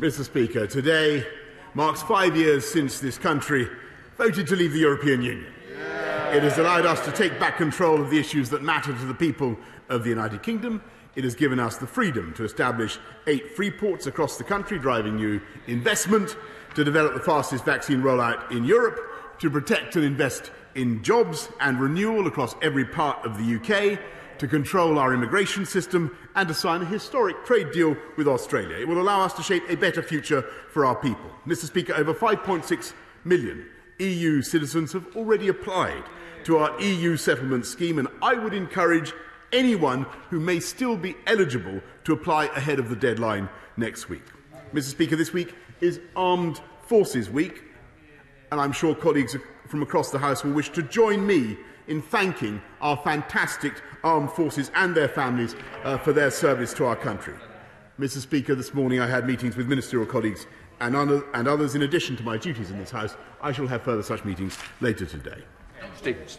Mr Speaker, today marks five years since this country voted to leave the European Union. It has allowed us to take back control of the issues that matter to the people of the United Kingdom. It has given us the freedom to establish eight free ports across the country, driving new investment, to develop the fastest vaccine rollout in Europe, to protect and invest in jobs and renewal across every part of the UK, to control our immigration system, and to sign a historic trade deal with Australia. It will allow us to shape a better future for our people. Mr. Speaker, over 5.6 million EU citizens have already applied to our EU settlement scheme, and I would encourage anyone who may still be eligible to apply ahead of the deadline next week. Mr. Speaker, this week is Armed Forces Week, and I'm sure colleagues from across the House will wish to join me in thanking our fantastic armed forces and their families uh, for their service to our country. Mr. Speaker, this morning I had meetings with ministerial colleagues and, and others in addition to my duties in this House. I shall have further such meetings later today. Stevens.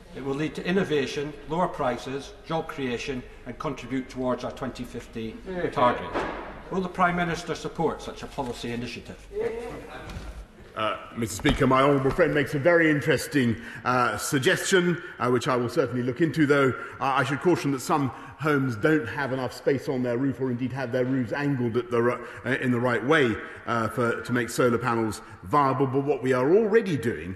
It will lead to innovation, lower prices, job creation and contribute towards our 2050 target. Will the Prime Minister support such a policy initiative? Uh, Mr Speaker, my honourable friend makes a very interesting uh, suggestion, uh, which I will certainly look into, though uh, I should caution that some homes don't have enough space on their roof or indeed have their roofs angled the, uh, in the right way uh, for, to make solar panels viable. But what we are already doing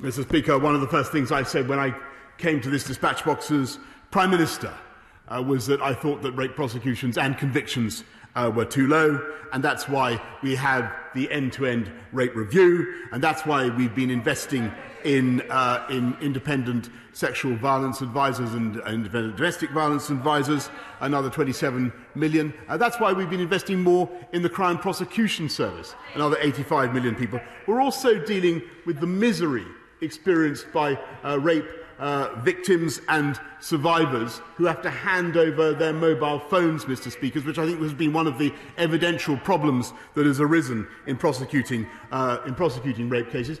Mr Speaker, one of the first things I said when I came to this dispatch box as Prime Minister uh, was that I thought that rape prosecutions and convictions uh, were too low, and that's why we have the end-to-end -end rate review, and that's why we've been investing in, uh, in independent sexual violence advisors and and domestic violence advisors, another 27 million. Uh, that's why we've been investing more in the crime prosecution service, another 85 million people. We're also dealing with the misery experienced by uh, rape uh, victims and survivors who have to hand over their mobile phones, Mr. Speaker, which I think has been one of the evidential problems that has arisen in prosecuting, uh, in prosecuting rape cases.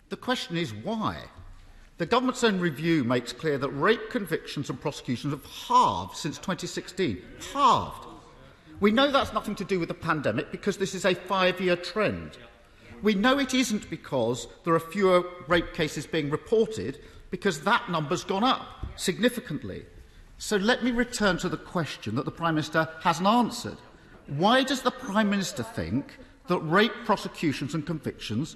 The question is why? The government's own review makes clear that rape convictions and prosecutions have halved since 2016. Halved. We know that's nothing to do with the pandemic because this is a five-year trend. We know it isn't because there are fewer rape cases being reported because that number's gone up significantly. So let me return to the question that the Prime Minister hasn't answered. Why does the Prime Minister think that rape prosecutions and convictions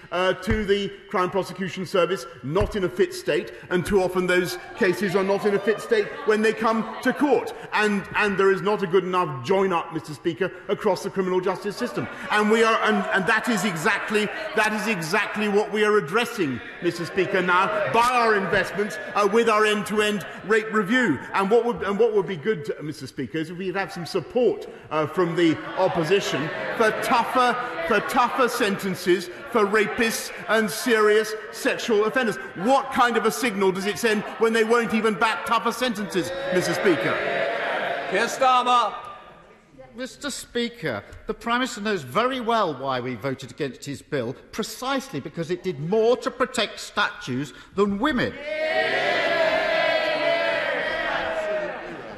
uh, to the Crown Prosecution Service not in a fit state, and too often those cases are not in a fit state when they come to court. And, and there is not a good enough join-up, Mr Speaker, across the criminal justice system. And, we are, and, and that, is exactly, that is exactly what we are addressing, Mr Speaker, now by our investments uh, with our end-to-end -end rate review. And what, would, and what would be good, to, Mr Speaker, is if we'd have some support uh, from the opposition for tougher for tougher sentences for rapists and serious sexual offenders. What kind of a signal does it send when they won't even back tougher sentences, Mr. Speaker? Keir Starmer. Mr. Speaker, the Prime Minister knows very well why we voted against his bill, precisely because it did more to protect statues than women.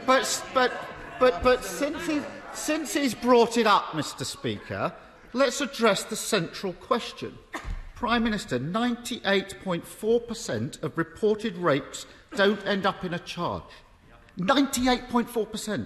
But, but, but, but since, he, since he's brought it up, Mr. Speaker, Let's address the central question. Prime Minister, 98.4% of reported rapes don't end up in a charge. 98.4%.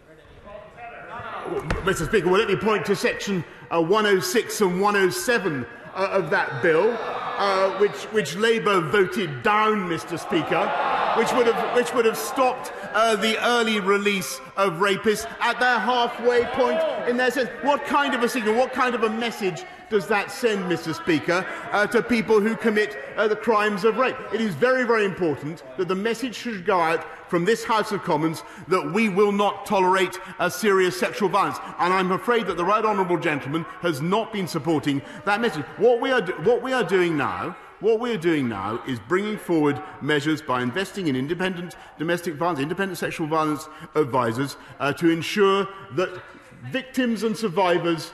Well, Mr Speaker, well, let me point to section uh, 106 and 107 uh, of that bill, uh, which, which Labour voted down, Mr Speaker. which would have, which would have stopped uh, the early release of rapists at their halfway point in their sense. What kind of a signal, what kind of a message does that send, Mr. Speaker, uh, to people who commit uh, the crimes of rape? It is very, very important that the message should go out from this House of Commons that we will not tolerate uh, serious sexual violence. And I'm afraid that the Right Honourable Gentleman has not been supporting that message. What we are, what we are doing now what we're doing now is bringing forward measures by investing in independent domestic violence, independent sexual violence advisors uh, to ensure that victims and survivors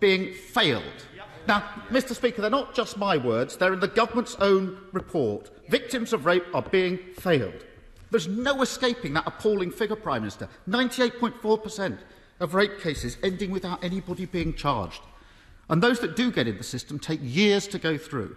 being failed. Now, Mr Speaker, they're not just my words, they're in the government's own report. Victims of rape are being failed. There's no escaping that appalling figure, Prime Minister. 98.4% of rape cases ending without anybody being charged. And those that do get in the system take years to go through.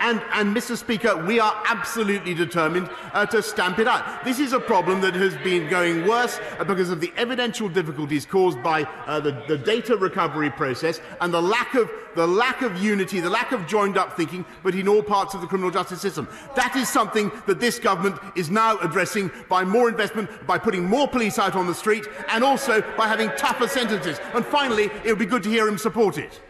And, and, Mr. Speaker, we are absolutely determined uh, to stamp it out. This is a problem that has been going worse uh, because of the evidential difficulties caused by the, the data recovery process and the lack of the lack of unity, the lack of joined up thinking, but in all parts of the criminal justice system. That is something that this government is now addressing by more investment, by putting more police out on the street, and also by having tougher sentences. And finally, it would be good to hear him support it.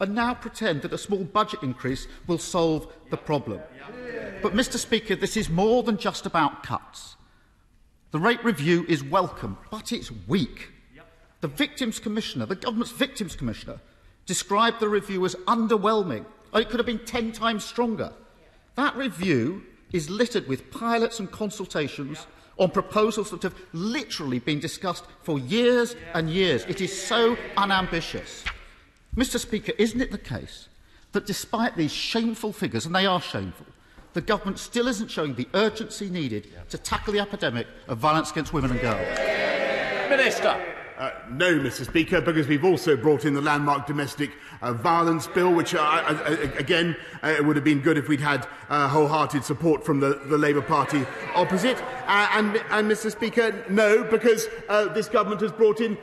and now pretend that a small budget increase will solve the problem. But, Mr Speaker, this is more than just about cuts. The rate review is welcome, but it's weak. The Victims Commissioner, the government's Victims Commissioner, described the review as underwhelming. Oh, it could have been 10 times stronger. That review is littered with pilots and consultations on proposals that have literally been discussed for years and years. It is so unambitious. Mr Speaker, isn't it the case that despite these shameful figures, and they are shameful, the government still isn't showing the urgency needed to tackle the epidemic of violence against women and girls? Minister. Uh, no, Mr. Speaker, because we've also brought in the landmark domestic uh, violence bill, which, uh, again, uh, it would have been good if we'd had uh, wholehearted support from the, the Labour Party opposite. Uh, and, and, Mr. Speaker, no, because this government has brought in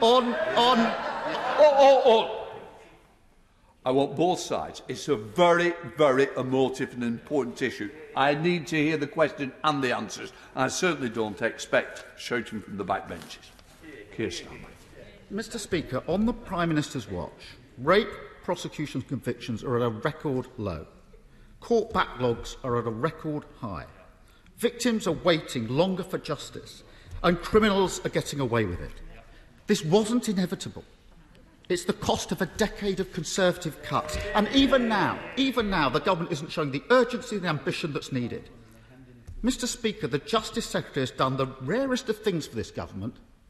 on, on... Oh, oh, oh. I want both sides. It's a very, very emotive and important issue. I need to hear the question and the answers. And I certainly don't expect shouting from the back benches. Keir Starmer. Mr Speaker, on the Prime Minister's watch, rape prosecution convictions are at a record low. Court backlogs are at a record high. Victims are waiting longer for justice and criminals are getting away with it. This wasn't inevitable. It's the cost of a decade of Conservative cuts. And even now, even now, the government isn't showing the urgency and the ambition that's needed. Mr Speaker, the Justice Secretary has done the rarest of things for this government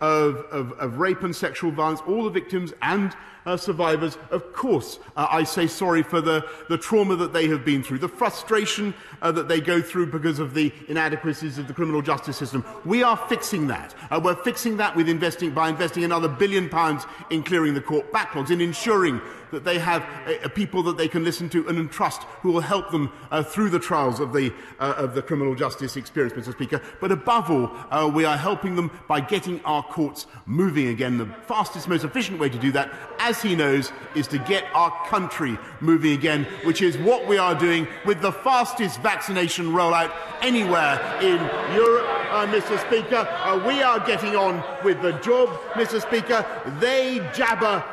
of, of, of rape and sexual violence, all the victims and uh, survivors, of course, uh, I say sorry for the, the trauma that they have been through, the frustration uh, that they go through because of the inadequacies of the criminal justice system. We are fixing that. Uh, we're fixing that with investing by investing another billion pounds in clearing the court backlogs, in ensuring that they have a, a people that they can listen to and trust who will help them uh, through the trials of the, uh, of the criminal justice experience, Mr. Speaker. But above all, uh, we are helping them by getting our courts moving again. The fastest, most efficient way to do that, as he knows, is to get our country moving again, which is what we are doing with the fastest vaccination rollout anywhere in Europe uh, Mr. Speaker. Uh, we are getting on with the job, Mr. Speaker. They jabber,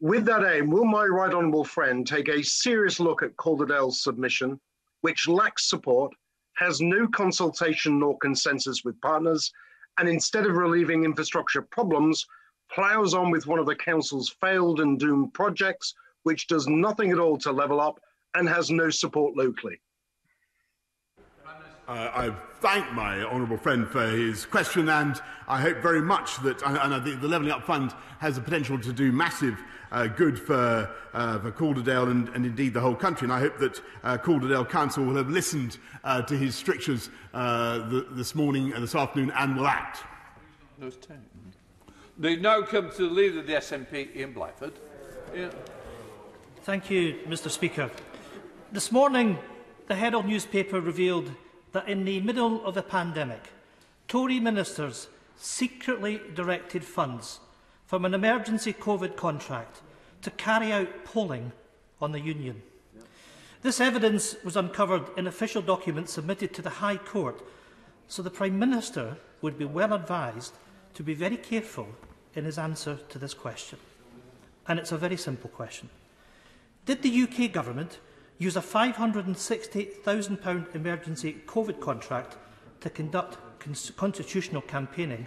With that aim, will my right honourable friend take a serious look at Calderdale's submission, which lacks support, has no consultation nor consensus with partners, and instead of relieving infrastructure problems, ploughs on with one of the council's failed and doomed projects, which does nothing at all to level up and has no support locally? Uh, I thank my honourable friend for his question, and I hope very much that, and, and I think the Levelling Up Fund has the potential to do massive uh, good for, uh, for Calderdale and, and indeed the whole country. And I hope that uh, Calderdale Council will have listened uh, to his strictures uh, th this morning and this afternoon and will act. They now come to the leader of the SNP, Ian Blackford. Yeah. Thank you, Mr Speaker. This morning, the Herald newspaper revealed that in the middle of the pandemic, Tory ministers secretly directed funds from an emergency COVID contract to carry out polling on the union. This evidence was uncovered in official documents submitted to the High Court, so the Prime Minister would be well advised to be very careful in his answer to this question. And it's a very simple question. Did the UK government use a £560,000 emergency COVID contract to conduct cons constitutional campaigning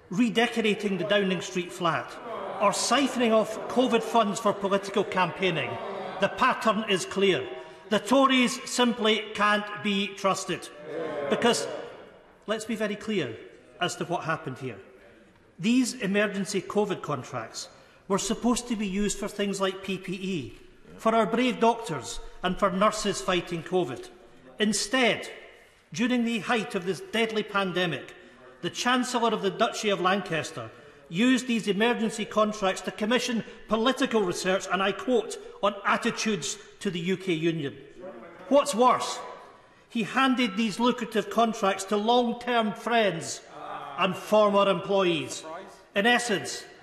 redecorating the Downing Street flat or siphoning off COVID funds for political campaigning, the pattern is clear. The Tories simply can't be trusted. Because, let's be very clear as to what happened here. These emergency COVID contracts were supposed to be used for things like PPE, for our brave doctors and for nurses fighting COVID. Instead, during the height of this deadly pandemic, the Chancellor of the Duchy of Lancaster used these emergency contracts to commission political research, and I quote, on attitudes to the UK Union. What's worse, he handed these lucrative contracts to long-term friends and former employees. In essence,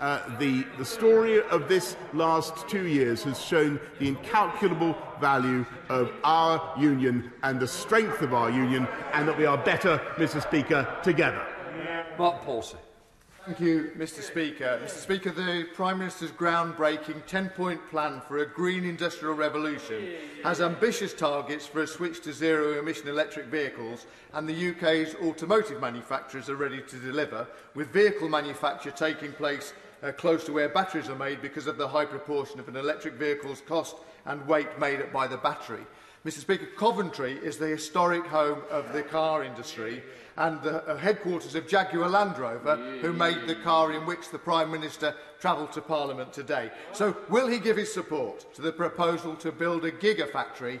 uh, the, the story of this last two years has shown the incalculable value of our union and the strength of our union, and that we are better, Mr. Speaker, together. Mark Paulson. Thank you, Mr Speaker. Mr Speaker, the Prime Minister's groundbreaking 10-point plan for a green industrial revolution has ambitious targets for a switch to zero-emission electric vehicles and the UK's automotive manufacturers are ready to deliver, with vehicle manufacture taking place uh, close to where batteries are made because of the high proportion of an electric vehicle's cost and weight made up by the battery. Mr Speaker, Coventry is the historic home of the car industry and the uh, headquarters of Jaguar Land Rover, who made the car in which the Prime Minister travelled to Parliament today. So will he give his support to the proposal to build a gigafactory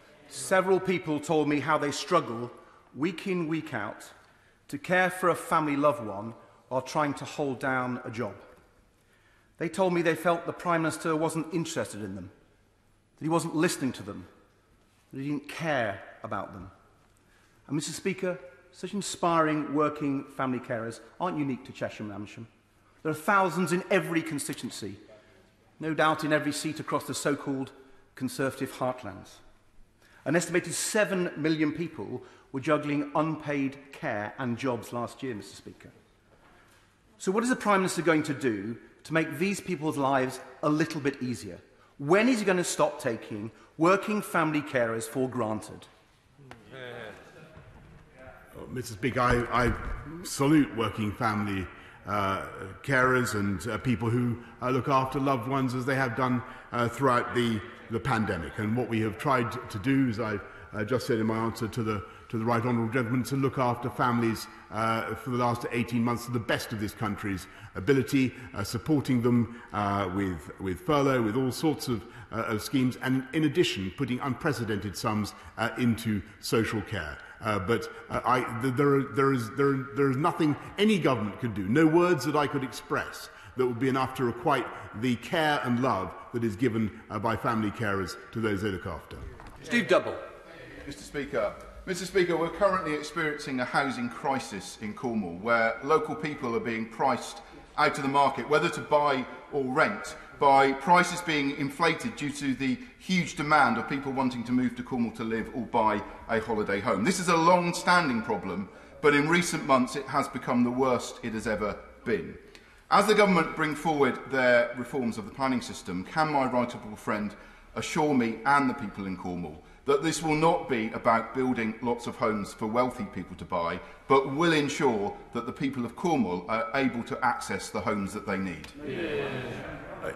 several people told me how they struggle week in, week out to care for a family loved one while trying to hold down a job. They told me they felt the Prime Minister wasn't interested in them, that he wasn't listening to them, that he didn't care about them. And Mr Speaker, such inspiring working family carers aren't unique to Cheshire and Amersham. There are thousands in every constituency, no doubt in every seat across the so-called Conservative heartlands. An estimated 7 million people were juggling unpaid care and jobs last year, Mr Speaker. So what is the Prime Minister going to do to make these people's lives a little bit easier? When is he going to stop taking working family carers for granted. Yeah. Oh, Mrs. Big, I, I salute working family uh, carers and uh, people who uh, look after loved ones as they have done uh, throughout the, the pandemic. And what we have tried to do, as I uh, just said in my answer to the to the Right Honourable Gentleman to look after families uh, for the last 18 months to the best of this country's ability, uh, supporting them uh, with, with furlough, with all sorts of, uh, of schemes, and in addition, putting unprecedented sums uh, into social care. Uh, but uh, I, there, are, there, is, there, are, there is nothing any government could do, no words that I could express that would be enough to requite the care and love that is given uh, by family carers to those they look after. Steve Double. Mr Speaker, Mr Speaker, we're currently experiencing a housing crisis in Cornwall where local people are being priced out of the market, whether to buy or rent, by prices being inflated due to the huge demand of people wanting to move to Cornwall to live or buy a holiday home. This is a long-standing problem, but in recent months it has become the worst it has ever been. As the government bring forward their reforms of the planning system, can my right honourable friend assure me and the people in Cornwall that this will not be about building lots of homes for wealthy people to buy, but will ensure that the people of Cornwall are able to access the homes that they need. Yeah. Uh,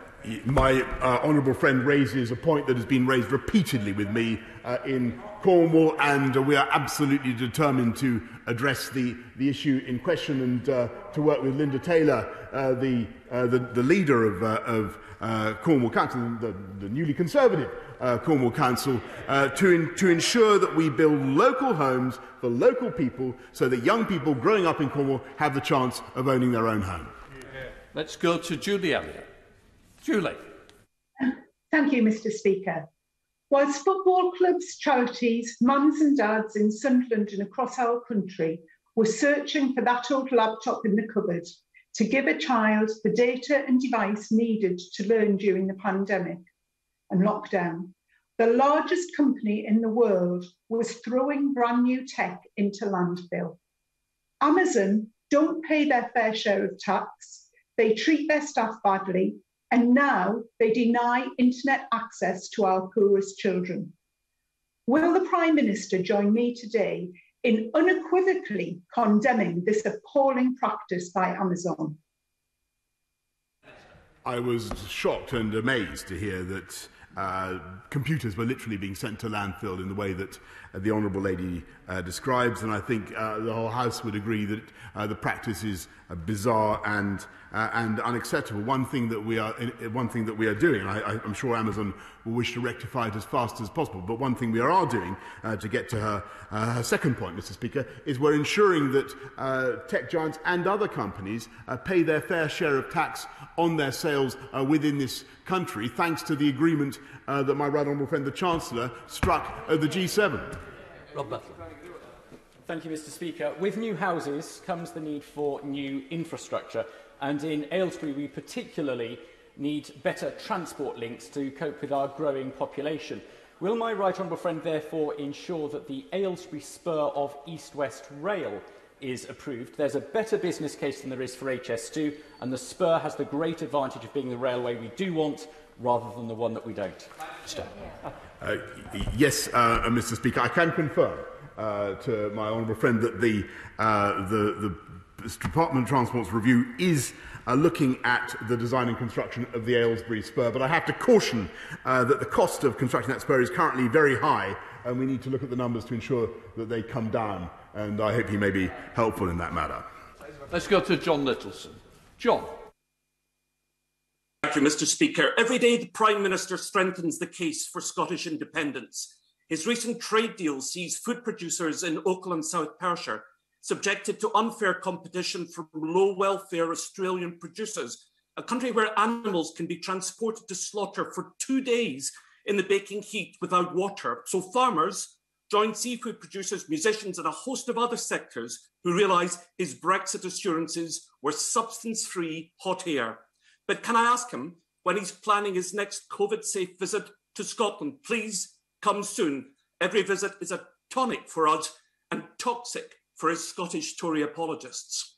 my uh, honourable friend raises a point that has been raised repeatedly with me uh, in Cornwall, and uh, we are absolutely determined to address the, the issue in question and uh, to work with Linda Taylor, uh, the, uh, the, the leader of, uh, of uh, Cornwall Council, the, the newly Conservative uh, Cornwall Council uh, to, in, to ensure that we build local homes for local people so that young people growing up in Cornwall have the chance of owning their own home. Let's go to Julie Elliott. Julie. Thank you, Mr Speaker. Whilst football clubs, charities, mums and dads in Sunderland and across our country were searching for that old laptop in the cupboard to give a child the data and device needed to learn during the pandemic and lockdown, the largest company in the world was throwing brand new tech into landfill. Amazon don't pay their fair share of tax, they treat their staff badly, and now they deny internet access to our poorest children. Will the Prime Minister join me today in unequivocally condemning this appalling practice by Amazon? I was shocked and amazed to hear that uh, computers were literally being sent to landfill in the way that Uh, the Honourable Lady uh, describes, and I think uh, the whole House would agree that the practice is bizarre and uh, and unacceptable. One thing that we are, one thing that we are doing, and I, I'm sure Amazon will wish to rectify it as fast as possible, but one thing we are doing, uh, to get to her, uh, her second point, Mr Speaker, is we're ensuring that uh, tech giants and other companies uh, pay their fair share of tax on their sales uh, within this country, thanks to the agreement uh, that my right honourable friend the Chancellor struck at the G7. Rob Butler. Thank you, Mr Speaker. With new houses comes the need for new infrastructure. And in Aylesbury, we particularly need better transport links to cope with our growing population. Will my right honourable friend therefore ensure that the Aylesbury spur of East-West Rail is approved, there's a better business case than there is for HS2, and the spur has the great advantage of being the railway we do want rather than the one that we don't. Stop. Uh, yes, uh, uh Mr Speaker, I can confirm uh, to my honourable friend that the, uh, the, the Department of Transport's review is uh, looking at the design and construction of the Aylesbury Spur, but I have to caution uh, that the cost of constructing that spur is currently very high, and we need to look at the numbers to ensure that they come down and I hope he may be helpful in that matter. Let's go to John Littleson. John. Thank you, Mr. Speaker. Every day, the Prime Minister strengthens the case for Scottish independence. His recent trade deal sees food producers in Auckland, South Perthshire, subjected to unfair competition from low welfare Australian producers, a country where animals can be transported to slaughter for two days in the baking heat without water, so farmers joined seafood producers, musicians, and a host of other sectors who realised his Brexit assurances were substance free hot air. But can I ask him when he's planning his next COVID safe visit to Scotland? Please come soon. Every visit is a tonic for us and toxic for his Scottish Tory apologists.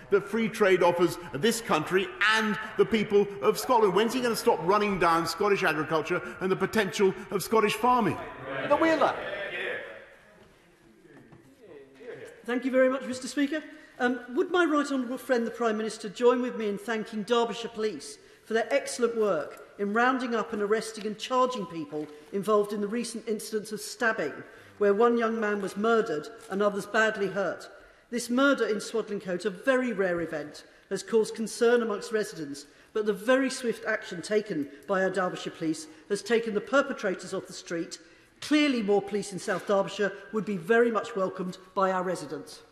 that free trade offers this country and the people of Scotland. When's he going to stop running down Scottish agriculture and the potential of Scottish farmers? me? The Wheeler. Thank you very much, Mr Speaker. Um, would my right honourable friend, the Prime Minister, join with me in thanking Derbyshire Police for their excellent work in rounding up and arresting and charging people involved in the recent incidents of stabbing, where one young man was murdered and others badly hurt. This murder in Swadlincote, a very rare event, has caused concern amongst residents but the very swift action taken by our Derbyshire police has taken the perpetrators off the street. Clearly more police in South Derbyshire would be very much welcomed by our residents.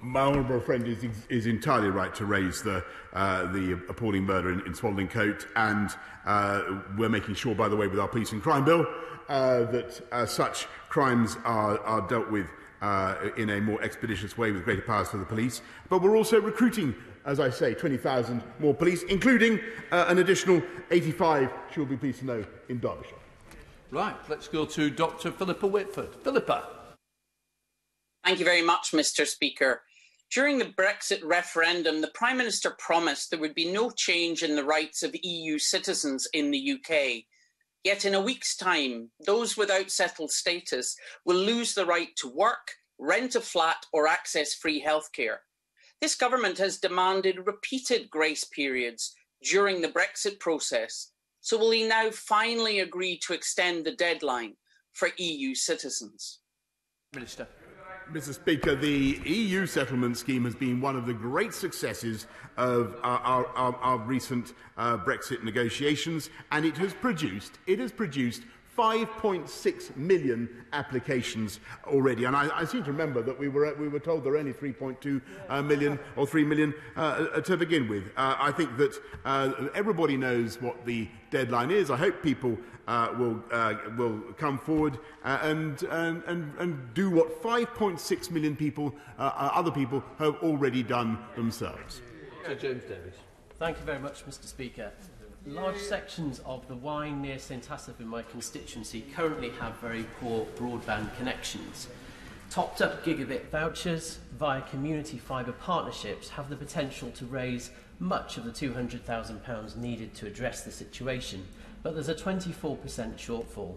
my honourable friend is, is entirely right to raise the, uh, the appalling murder in, in Swaddling Coat, and uh, we're making sure, by the way, with our police and crime bill, uh, that uh, such crimes are, are dealt with uh, in a more expeditious way with greater powers for the police. But we're also recruiting as I say, 20,000 more police, including uh, an additional 85, she will be pleased to know, in Derbyshire. Right, let's go to Dr Philippa Whitford. Philippa. Thank you very much, Mr Speaker. During the Brexit referendum, the Prime Minister promised there would be no change in the rights of EU citizens in the UK. Yet in a week's time, those without settled status will lose the right to work, rent a flat, or access free healthcare. This government has demanded repeated grace periods during the Brexit process. So, will he now finally agree to extend the deadline for EU citizens? Minister. Mr. Speaker, the EU settlement scheme has been one of the great successes of our, our, our, our recent uh, Brexit negotiations, and it has produced it has produced 5.6 million applications already. And I, I, seem to remember that we were, uh, we were told there were only 3.2 uh, million or 3 million uh, to begin with. Uh, I think that uh, everybody knows what the deadline is. I hope people uh, will, will come forward and, and, and, and, do what 5.6 million people, other people, have already done themselves. Sir James Davies. Thank you very much, Mr Speaker. Large sections of the wine near St Asaph in my constituency currently have very poor broadband connections. Topped up gigabit vouchers via community fibre partnerships have the potential to raise much of the £200,000 needed to address the situation, but there's a 24% shortfall.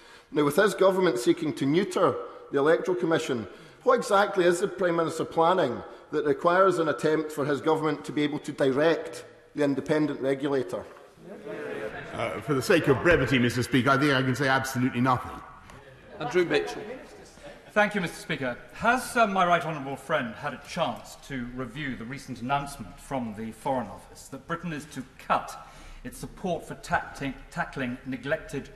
Now, with this government seeking to neuter the Electoral Commission, what exactly is the Prime Minister planning that requires an attempt for his government to be able to direct the independent regulator? Yeah. Uh, for the sake of brevity, Mr Speaker, I think I can say absolutely nothing. Andrew Mitchell. Thank you, Mr Speaker. Has uh, my right honourable friend had a chance to review the recent announcement from the Foreign Office that Britain is to cut its support for tackling neglected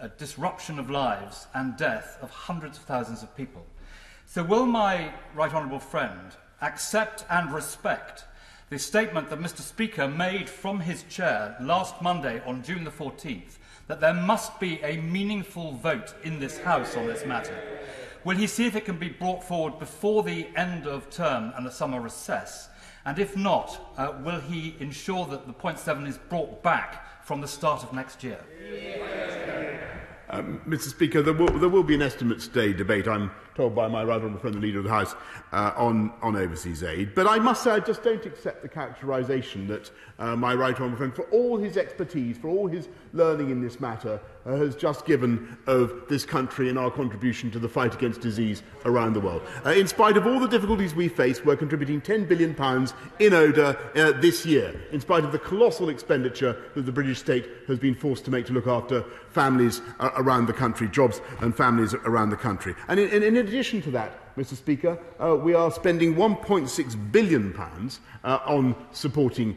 uh, disruption of lives and death of hundreds of thousands of people? So will my right honourable friend accept and respect The statement that Mr Speaker made from his chair last Monday on June the 14th that there must be a meaningful vote in this House on this matter. Will he see if it can be brought forward before the end of term and the summer recess? And if not, uh, will he ensure that the point seven is brought back from the start of next year? Um, Mr Speaker, there will, there will be an estimates day debate. I'm told by my rather honourable friend, the Leader of the House, uh, on, on overseas aid. But I must say, I just don't accept the characterisation that uh, my right honourable friend, for all his expertise, for all his learning in this matter, uh, has just given of this country and our contribution to the fight against disease around the world. Uh, in spite of all the difficulties we face, we're contributing £10 billion in ODA uh, this year, in spite of the colossal expenditure that the British state has been forced to make to look after families uh, around the country, jobs and families around the country. And in, in, in addition to that, Mr Speaker, uh, we are spending £1.6 billion pounds, uh, on supporting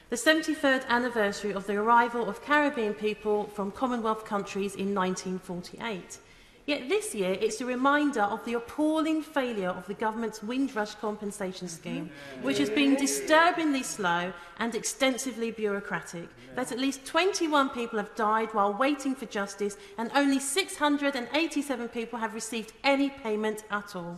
the 73rd anniversary of the arrival of Caribbean people from Commonwealth countries in 1948. Yet this year, it's a reminder of the appalling failure of the government's Windrush compensation scheme, which has been disturbingly slow and extensively bureaucratic, that at least 21 people have died while waiting for justice and only 687 people have received any payment at all.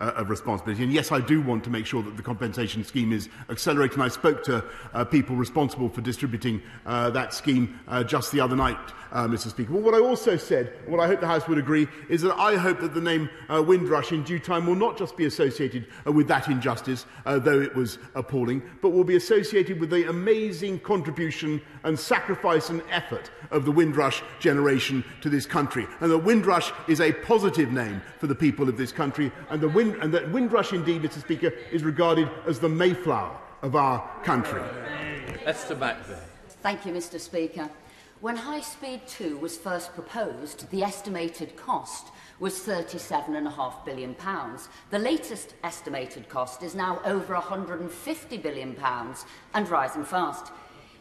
uh, of responsibility. And yes, I do want to make sure that the compensation scheme is accelerated. And I spoke to uh, people responsible for distributing uh, that scheme uh, just the other night, uh, Mr. Speaker. But what I also said, what I hope the House would agree, is that I hope that the name uh, Windrush in due time will not just be associated uh, with that injustice, uh, though it was appalling, but will be associated with the amazing contribution and sacrifice and effort of the Windrush generation to this country. And the Windrush is a positive name for the people of this country. And, the wind, and that Windrush, indeed, Mr. Speaker, is regarded as the Mayflower of our country. Esther Macbeth. Thank you, Mr. Speaker. When High Speed 2 was first proposed, the estimated cost was £37.5 billion. The latest estimated cost is now over £150 billion and rising fast.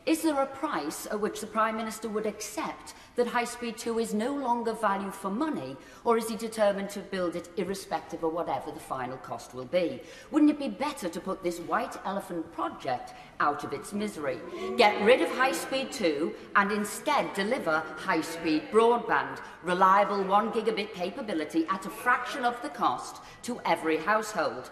Is there a price at which the Prime Minister would accept that High Speed 2 is no longer value for money, or is he determined to build it irrespective of whatever the final cost will be? Wouldn't it be better to put this white elephant project out of its misery? Get rid of High Speed 2 and instead deliver high speed broadband, reliable 1 gigabit capability at a fraction of the cost to every household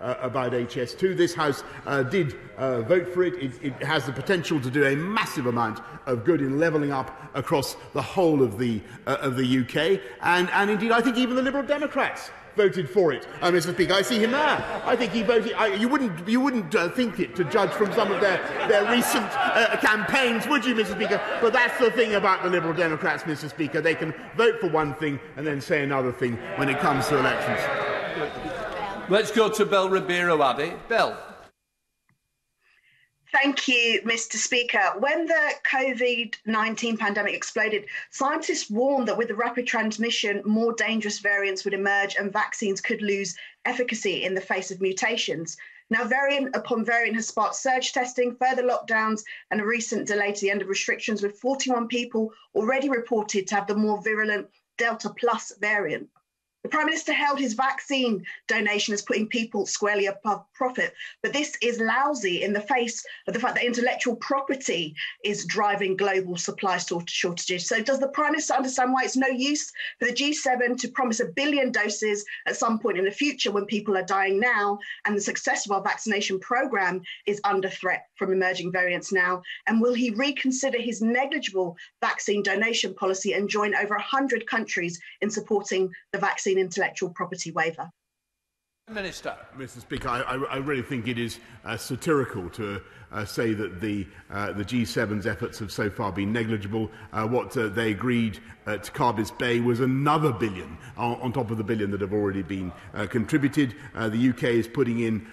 uh, about HS2. This House uh, did uh, vote for it. it. It has the potential to do a massive amount of good in levelling up across the whole of the, uh, of the UK. And, and indeed, I think even the Liberal Democrats voted for it, uh, Mr. Speaker. I see him there. I think he voted. I, you wouldn't, you wouldn't uh, think it to judge from some of their, their recent uh, campaigns, would you, Mr. Speaker? But that's the thing about the Liberal Democrats, Mr. Speaker. They can vote for one thing and then say another thing when it comes to elections. Let's go to Bell Ribeiro Abbey. Bell. Thank you, Mr. Speaker. When the COVID 19 pandemic exploded, scientists warned that with the rapid transmission, more dangerous variants would emerge and vaccines could lose efficacy in the face of mutations. Now, variant upon variant has sparked surge testing, further lockdowns, and a recent delay to the end of restrictions, with 41 people already reported to have the more virulent Delta Plus variant. The Prime Minister held his vaccine donation as putting people squarely above profit, but this is lousy in the face of the fact that intellectual property is driving global supply shortages. So, does the Prime Minister understand why it's no use for the G7 to promise a billion doses at some point in the future when people are dying now and the success of our vaccination programme is under threat from emerging variants now? And will he reconsider his negligible vaccine donation policy and join over 100 countries in supporting the vaccine? intellectual property waiver. Minister. Mr. Speaker, I, I, really think it is uh, satirical to uh, say that the, uh, the G7's efforts have so far been negligible. Uh, what uh, they agreed at Carbis Bay was another billion on, uh, on, top of the billion that have already been contributed. the UK is putting in,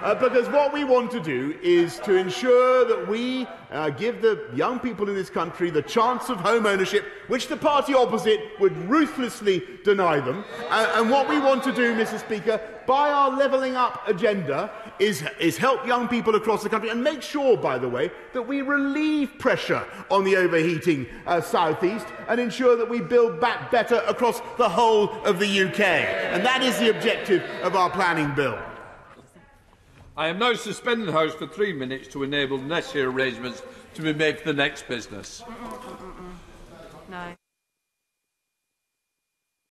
Uh, because what we want to do is to ensure that we uh, give the young people in this country the chance of home ownership, which the party opposite would ruthlessly deny them. Uh, and what we want to do, Mr. Speaker, by our levelling up agenda, is, is help young people across the country and make sure, by the way, that we relieve pressure on the overheating uh, southeast and ensure that we build back better across the whole of the UK. And that is the objective of our planning bill. I am now suspending the House for three minutes to enable necessary arrangements to be made for the next business. Mm -mm, mm no.